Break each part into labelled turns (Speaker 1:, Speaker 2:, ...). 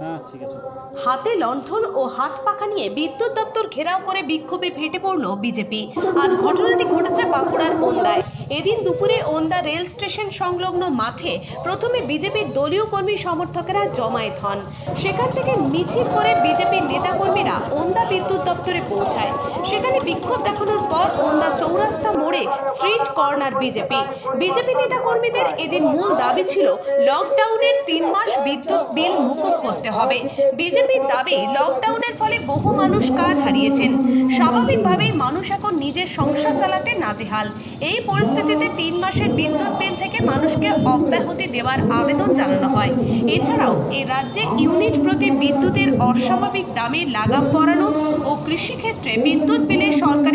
Speaker 1: হ্যাঁ
Speaker 2: হাতে লণ্ঠন ও হাত পাখা নিয়ে বিদ্যুৎ দপ্তর ঘেরাও করে বিক্ষোভে ফেটে পড়ল বিজেপি। আজ ঘটনাটি ঘটেছে বাঁকুড়ার ওন্দায়। এদিন দুপুরে ওন্দা রেল স্টেশন সংলগ্ন মাঠে প্রথমে বিজেপির দলীয় কর্মী সমর্থকেরা জমায়েত হন। সেখান থেকে মিছিল করে বিজেপির নেতাকর্মীরা ওন্দা বিদ্যুৎ দপ্তরে পৌঁছায়। সেখানে বিক্ষোভ দেখানোর পর ওন্দা চৌরাস্তা মোড়ে স্ট্রিট কর্নার বিজেপি। বিজেপি নেতাকর্মীদের এদিন মূল দাবি ছিল, লকডাউনের তিন মাস বিদ্যুৎ বিল মুকুব করতে হবে। বিজেপির দাবি, লকডাউনের ফলে বহু মানুষ কাজ হারিয়েছেন। স্বাভাবিকভাবেই এখন নিজের সংসার চালাতে নাজেহাল। এই পরিস্থিতিতে তিন মাসের বিদ্যুৎ বিল থেকে মানুষকে অব্যাহতি দেওয়ার আবেদন জানানো হয়। এছাড়াও এ রাজ্যে ইউনিট প্রতি বিদ্যুতের অস্বাভাবিক দামে লাগাম পড়ানো ও কৃষিক্ষেত্রে বিদ্যুৎ বিলে সরকারি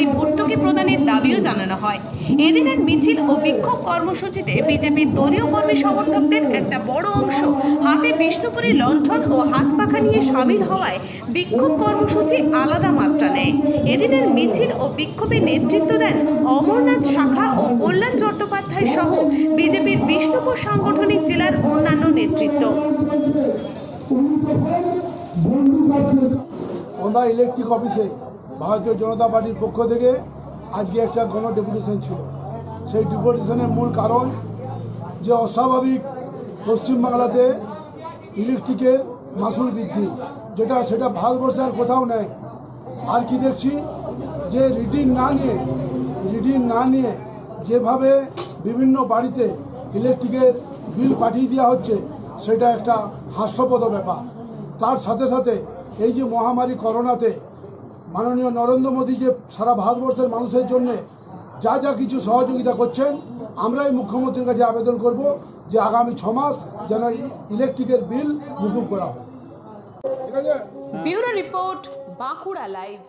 Speaker 2: জানানো হয়। এদিনের মিছিল ও বিক্ষোভ কর্মসূচিতে বিজেপির দলীয় কর্মী সমর্থকদের একটা বড় অংশ হাতে বিষ্ণুপুরী লণ্ঠন ও হাত পাখা নিয়ে সামিল হওয়ায় বিক্ষোভ কর্মসূচি আলাদা মাত্রা নেয়। এদিনের মিছিল ও বিক্ষোভে নেতৃত্ব দেন অমরনাথ শাখা ও কল্যাণ চট্টোপাধ্যায় সহ বিজেপির বিষ্ণুপুর সাংগঠনিক জেলার অন্যান্য নেতৃত্ব।
Speaker 3: ইলেকট্রিক অফিসে ভারতীয় জনতা পার্টির পক্ষ থেকে আজকে একটা গণ ডেপুটেশন ছিল। সেই ডেপুটেশনের মূল কারণ যে অস্বাভাবিক পশ্চিমবাংলাতে ইলেকট্রিকের মাসুল বৃদ্ধি, যেটা সেটা ভারতবর্ষে আর কোথাও নেই। আর কি দেখছি? যে রিডিং না নিয়ে রিডিং না নিয়ে যেভাবে বিভিন্ন বাড়িতে ইলেকট্রিকের বিল পাঠিয়ে দেওয়া হচ্ছে, সেটা একটা হাস্যপদ ব্যাপার। তার সাথে সাথে এই যে মহামারী করোনাতে মাননীয় নরেন্দ্র মোদী যে সারা ভারতবর্ষের মানুষের জন্য যা যা কিছু সহযোগিতা করছেন আমরা এই মুখ্যমন্ত্রীর কাছে আবেদন করব যে আগামী ছ মাস যেন ইলেকট্রিকের বিল মুকুব করা হয় ঠিক আছে?
Speaker 2: Bureau report Bankura live.